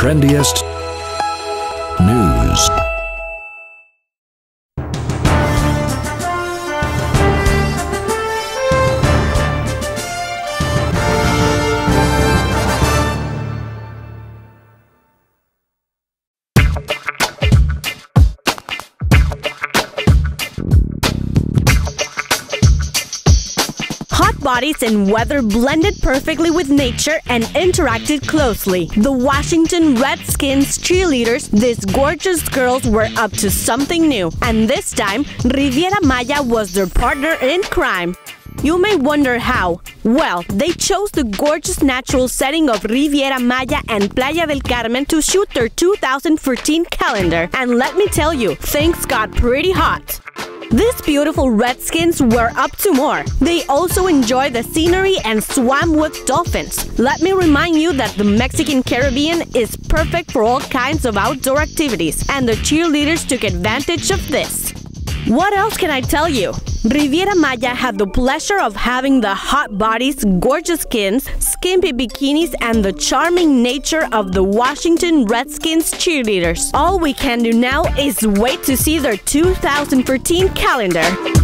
trendiest bodies and weather blended perfectly with nature and interacted closely. The Washington Redskins cheerleaders, these gorgeous girls were up to something new, and this time, Riviera Maya was their partner in crime. You may wonder how. Well, they chose the gorgeous natural setting of Riviera Maya and Playa del Carmen to shoot their 2014 calendar. And let me tell you, things got pretty hot. These beautiful redskins were up to more. They also enjoyed the scenery and swam with dolphins. Let me remind you that the Mexican Caribbean is perfect for all kinds of outdoor activities, and the cheerleaders took advantage of this. What else can I tell you? Riviera Maya had the pleasure of having the hot bodies, gorgeous skins, skimpy bikinis, and the charming nature of the Washington Redskins cheerleaders. All we can do now is wait to see their 2014 calendar.